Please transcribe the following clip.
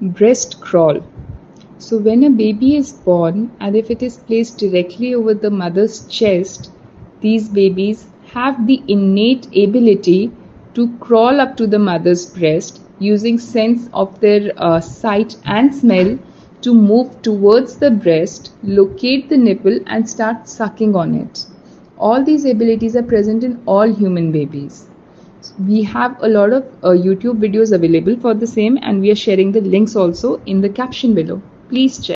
breast crawl. So, when a baby is born and if it is placed directly over the mother's chest, these babies have the innate ability to crawl up to the mother's breast using sense of their uh, sight and smell to move towards the breast, locate the nipple and start sucking on it. All these abilities are present in all human babies we have a lot of uh, YouTube videos available for the same and we are sharing the links also in the caption below. Please check.